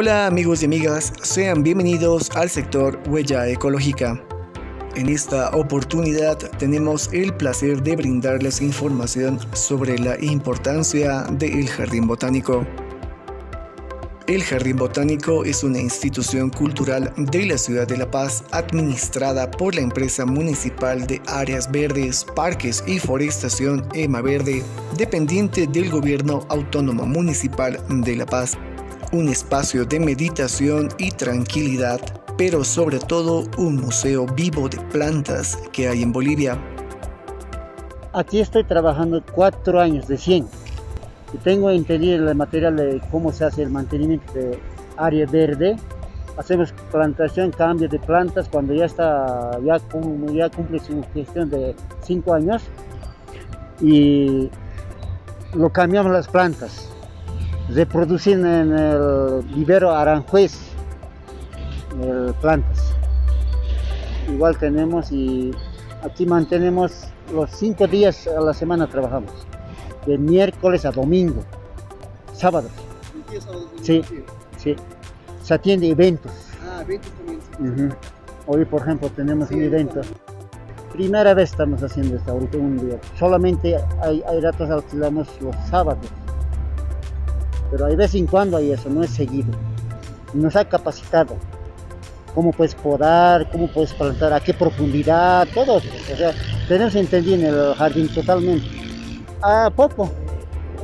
Hola amigos y amigas, sean bienvenidos al sector Huella Ecológica. En esta oportunidad tenemos el placer de brindarles información sobre la importancia del Jardín Botánico. El Jardín Botánico es una institución cultural de la ciudad de La Paz administrada por la empresa municipal de áreas verdes, parques y forestación EMA Verde, dependiente del gobierno autónomo municipal de La Paz un espacio de meditación y tranquilidad, pero sobre todo un museo vivo de plantas que hay en Bolivia. Aquí estoy trabajando cuatro años de 100 y tengo entendido el material de cómo se hace el mantenimiento de área verde. Hacemos plantación, cambio de plantas cuando ya está, ya, ya cumple su gestión de cinco años y lo cambiamos las plantas reproducen en el vivero Aranjuez plantas. Igual tenemos y aquí mantenemos los cinco días a la semana trabajamos, de miércoles a domingo, sábados. Sí, sí. Se atiende eventos. Ah, eventos también. Hoy, por ejemplo, tenemos un evento. Primera vez estamos haciendo esto ahorita un día. Solamente hay, hay ratos alquilamos los sábados pero de vez en cuando hay eso, no es seguido. Nos ha capacitado cómo puedes podar, cómo puedes plantar, a qué profundidad, todo. O sea, tenemos entendido en el jardín totalmente. A poco.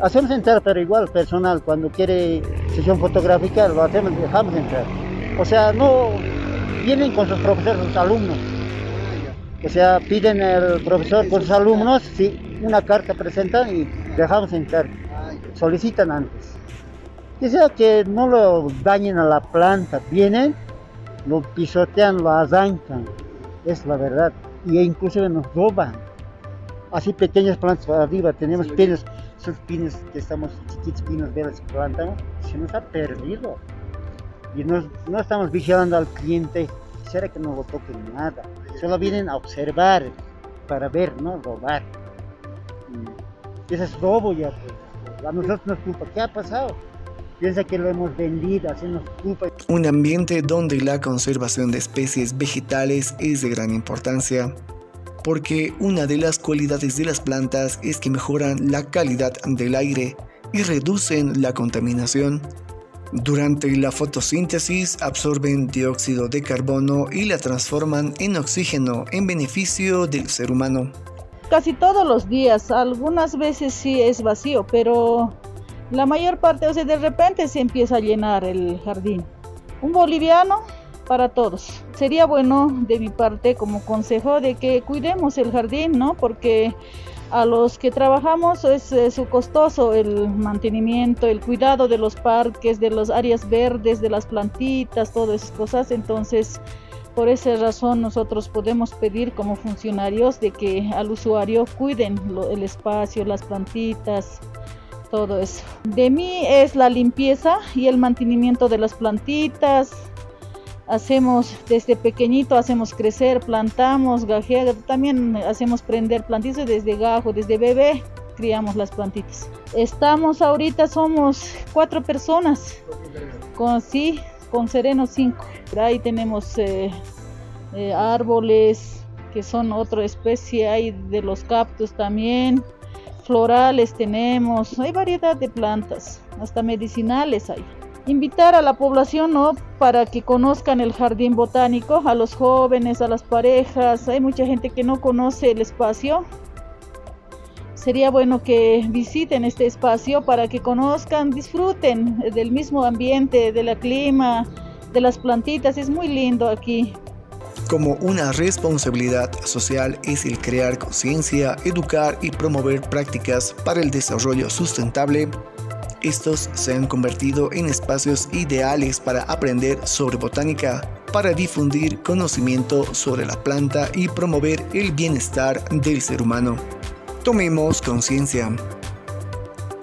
Hacemos entrar, pero igual personal, cuando quiere sesión fotográfica, lo hacemos, dejamos entrar. O sea, no vienen con sus profesores, sus alumnos. O sea, piden el profesor con sus alumnos, sí, una carta presentan y dejamos entrar. Solicitan antes. Que sea que no lo dañen a la planta, vienen, lo pisotean, lo arrancan, es la verdad. Y incluso nos roban. Así pequeñas plantas para arriba, tenemos pinos, esos pinos que estamos chiquitos, pinos verdes que plantamos, se nos ha perdido. Y no, no estamos vigilando al cliente, quisiera que no lo toquen nada. Solo vienen a observar, para ver, no robar. Y ese es robo ya, pues. A nosotros nos culpa. ¿Qué ha pasado? piensa que lo hemos vendido, haciendo culpa. Un ambiente donde la conservación de especies vegetales es de gran importancia, porque una de las cualidades de las plantas es que mejoran la calidad del aire y reducen la contaminación. Durante la fotosíntesis absorben dióxido de carbono y la transforman en oxígeno en beneficio del ser humano. Casi todos los días, algunas veces sí es vacío, pero la mayor parte, o sea, de repente se empieza a llenar el jardín. Un boliviano para todos. Sería bueno de mi parte como consejo de que cuidemos el jardín, ¿no? Porque a los que trabajamos es, es, costoso el mantenimiento, el cuidado de los parques, de las áreas verdes, de las plantitas, todas esas cosas. Entonces, por esa razón nosotros podemos pedir como funcionarios de que al usuario cuiden el espacio, las plantitas, todo eso. De mí es la limpieza y el mantenimiento de las plantitas. Hacemos desde pequeñito, hacemos crecer, plantamos, gajear, también hacemos prender plantitas desde gajo, desde bebé criamos las plantitas. Estamos ahorita, somos cuatro personas, con sí, con sereno cinco. Ahí tenemos eh, eh, árboles que son otra especie, hay de los cactus también florales tenemos, hay variedad de plantas, hasta medicinales hay. Invitar a la población ¿no? para que conozcan el jardín botánico, a los jóvenes, a las parejas, hay mucha gente que no conoce el espacio. Sería bueno que visiten este espacio para que conozcan, disfruten del mismo ambiente, del clima, de las plantitas, es muy lindo aquí como una responsabilidad social es el crear conciencia, educar y promover prácticas para el desarrollo sustentable. Estos se han convertido en espacios ideales para aprender sobre botánica, para difundir conocimiento sobre la planta y promover el bienestar del ser humano. Tomemos conciencia.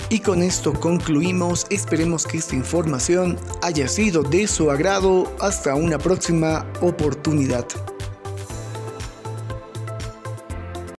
Y con esto concluimos, esperemos que esta información haya sido de su agrado. Hasta una próxima oportunidad.